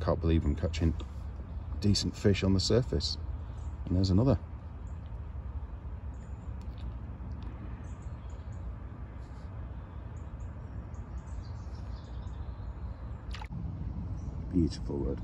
I can't believe I'm catching decent fish on the surface. And there's another. Beautiful word.